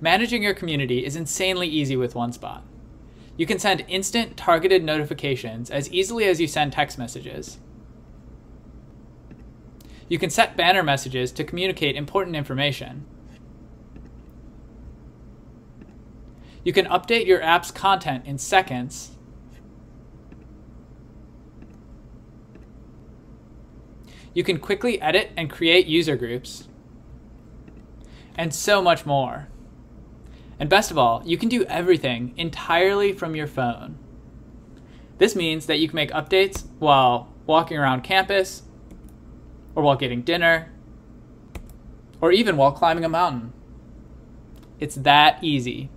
Managing your community is insanely easy with OneSpot. You can send instant targeted notifications as easily as you send text messages. You can set banner messages to communicate important information. You can update your app's content in seconds. You can quickly edit and create user groups. And so much more. And best of all, you can do everything entirely from your phone. This means that you can make updates while walking around campus, or while getting dinner, or even while climbing a mountain. It's that easy.